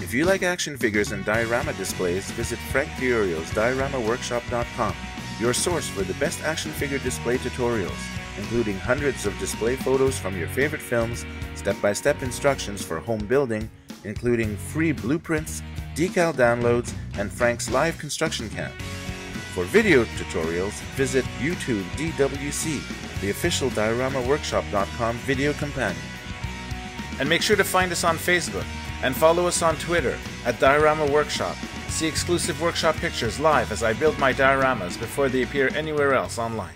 If you like action figures and diorama displays, visit Frank dioramaworkshop.com, your source for the best action figure display tutorials, including hundreds of display photos from your favorite films, step-by-step instructions for home building, including free blueprints, decal downloads, and Frank's live construction camp. For video tutorials, visit YouTube DWC, the official dioramaworkshop.com video companion. And make sure to find us on Facebook and follow us on Twitter at Diorama Workshop. See exclusive workshop pictures live as I build my dioramas before they appear anywhere else online.